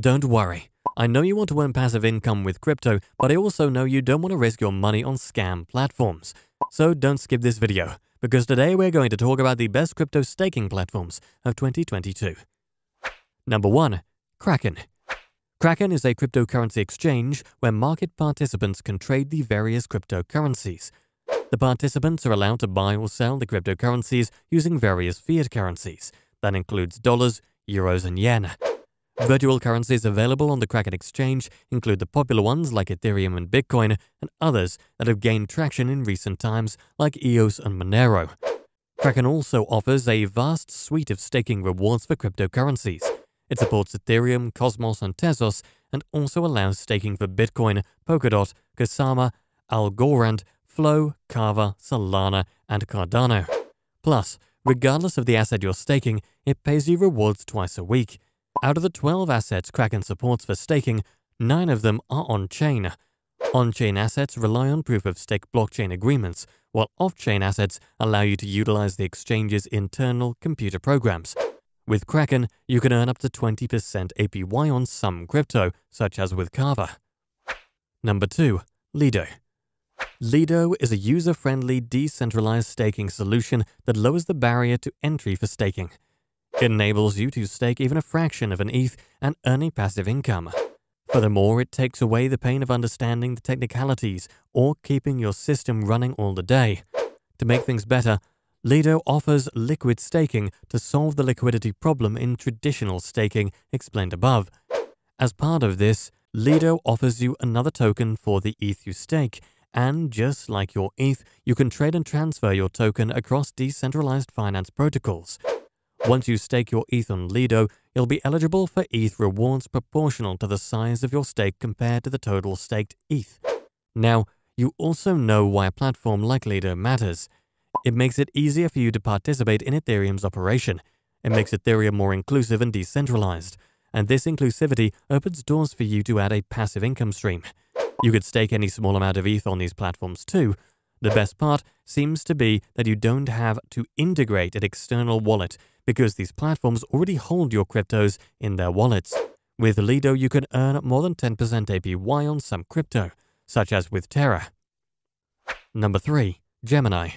Don't worry. I know you want to earn passive income with crypto, but I also know you don't want to risk your money on scam platforms. So don't skip this video, because today we're going to talk about the best crypto staking platforms of 2022. Number 1. Kraken. Kraken is a cryptocurrency exchange where market participants can trade the various cryptocurrencies. The participants are allowed to buy or sell the cryptocurrencies using various fiat currencies. That includes dollars, euros, and yen. Virtual currencies available on the Kraken exchange include the popular ones like Ethereum and Bitcoin, and others that have gained traction in recent times like EOS and Monero. Kraken also offers a vast suite of staking rewards for cryptocurrencies. It supports Ethereum, Cosmos, and Tezos, and also allows staking for Bitcoin, Polkadot, Kusama, Algorand, Flow, Kava, Solana, and Cardano. Plus, regardless of the asset you're staking, it pays you rewards twice a week. Out of the 12 assets Kraken supports for staking, 9 of them are on-chain. On-chain assets rely on proof-of-stake blockchain agreements, while off-chain assets allow you to utilize the exchange's internal computer programs. With Kraken, you can earn up to 20% APY on some crypto, such as with Kava. Number 2. Lido Lido is a user-friendly, decentralized staking solution that lowers the barrier to entry for staking. It enables you to stake even a fraction of an ETH and earn a passive income. Furthermore, it takes away the pain of understanding the technicalities or keeping your system running all the day. To make things better, Lido offers liquid staking to solve the liquidity problem in traditional staking explained above. As part of this, Lido offers you another token for the ETH you stake, and just like your ETH, you can trade and transfer your token across decentralized finance protocols. Once you stake your ETH on Lido, you'll be eligible for ETH rewards proportional to the size of your stake compared to the total staked ETH. Now, you also know why a platform like Lido matters. It makes it easier for you to participate in Ethereum's operation. It makes Ethereum more inclusive and decentralized. And this inclusivity opens doors for you to add a passive income stream. You could stake any small amount of ETH on these platforms too. The best part seems to be that you don't have to integrate an external wallet because these platforms already hold your cryptos in their wallets. With Lido, you can earn more than 10% APY on some crypto, such as with Terra. Number 3. Gemini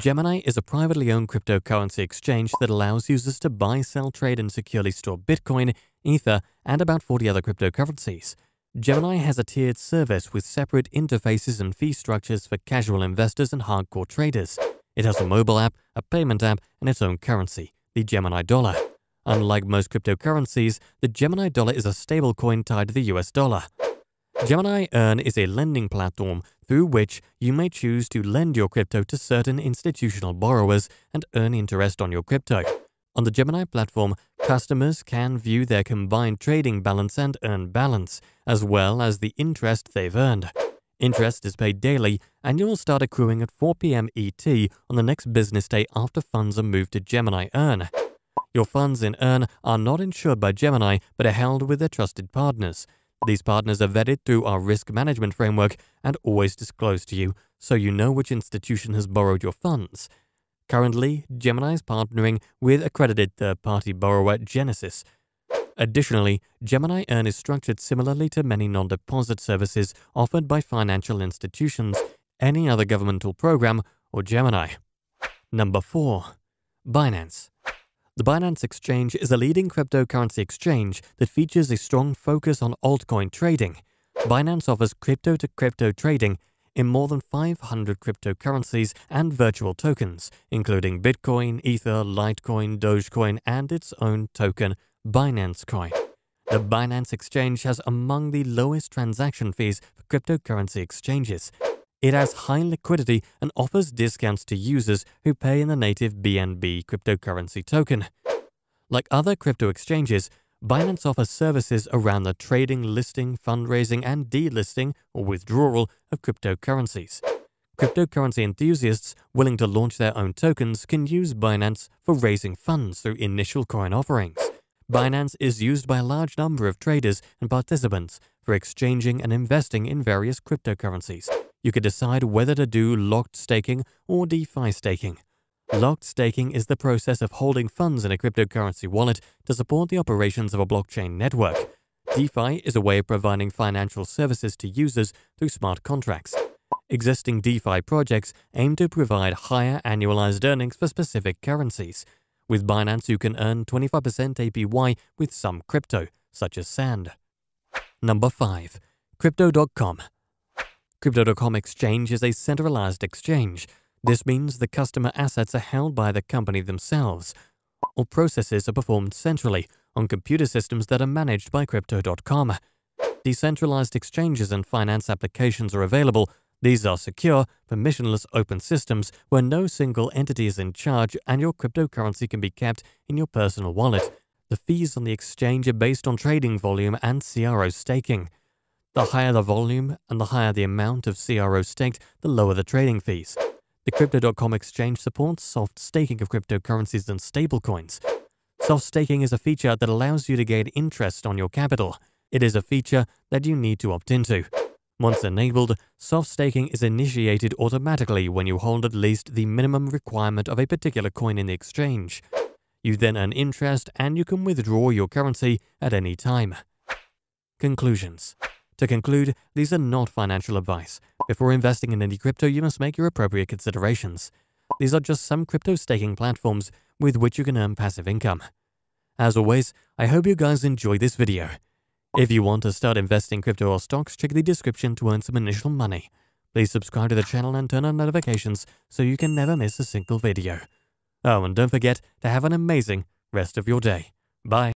Gemini is a privately owned cryptocurrency exchange that allows users to buy, sell, trade, and securely store Bitcoin, Ether, and about 40 other cryptocurrencies. Gemini has a tiered service with separate interfaces and fee structures for casual investors and hardcore traders. It has a mobile app, a payment app, and its own currency, the Gemini dollar. Unlike most cryptocurrencies, the Gemini dollar is a stablecoin tied to the US dollar. Gemini Earn is a lending platform through which you may choose to lend your crypto to certain institutional borrowers and earn interest on your crypto. On the Gemini platform, customers can view their combined trading balance and earn balance, as well as the interest they've earned. Interest is paid daily and you'll start accruing at 4 p.m. ET on the next business day after funds are moved to Gemini Earn. Your funds in Earn are not insured by Gemini but are held with their trusted partners. These partners are vetted through our risk management framework and always disclosed to you so you know which institution has borrowed your funds. Currently, Gemini is partnering with accredited third-party borrower Genesis, Additionally, Gemini Earn is structured similarly to many non-deposit services offered by financial institutions, any other governmental program, or Gemini. Number 4. Binance The Binance Exchange is a leading cryptocurrency exchange that features a strong focus on altcoin trading. Binance offers crypto-to-crypto -crypto trading in more than 500 cryptocurrencies and virtual tokens, including Bitcoin, Ether, Litecoin, Dogecoin, and its own token, Binance Coin. The Binance Exchange has among the lowest transaction fees for cryptocurrency exchanges. It has high liquidity and offers discounts to users who pay in the native BNB cryptocurrency token. Like other crypto exchanges, Binance offers services around the trading, listing, fundraising, and delisting or withdrawal of cryptocurrencies. Cryptocurrency enthusiasts willing to launch their own tokens can use Binance for raising funds through initial coin offerings. Binance is used by a large number of traders and participants for exchanging and investing in various cryptocurrencies. You can decide whether to do locked staking or DeFi staking. Locked staking is the process of holding funds in a cryptocurrency wallet to support the operations of a blockchain network. DeFi is a way of providing financial services to users through smart contracts. Existing DeFi projects aim to provide higher annualized earnings for specific currencies. With Binance, you can earn 25% APY with some crypto, such as Sand. Number 5. Crypto.com Crypto.com Exchange is a centralized exchange. This means the customer assets are held by the company themselves. All processes are performed centrally on computer systems that are managed by Crypto.com. Decentralized exchanges and finance applications are available these are secure, permissionless open systems where no single entity is in charge and your cryptocurrency can be kept in your personal wallet. The fees on the exchange are based on trading volume and CRO staking. The higher the volume and the higher the amount of CRO staked, the lower the trading fees. The Crypto.com exchange supports soft staking of cryptocurrencies and stablecoins. Soft staking is a feature that allows you to gain interest on your capital. It is a feature that you need to opt into. Once enabled, soft staking is initiated automatically when you hold at least the minimum requirement of a particular coin in the exchange. You then earn interest and you can withdraw your currency at any time. Conclusions To conclude, these are not financial advice. Before investing in any crypto, you must make your appropriate considerations. These are just some crypto staking platforms with which you can earn passive income. As always, I hope you guys enjoyed this video. If you want to start investing crypto or stocks, check the description to earn some initial money. Please subscribe to the channel and turn on notifications so you can never miss a single video. Oh, and don't forget to have an amazing rest of your day. Bye.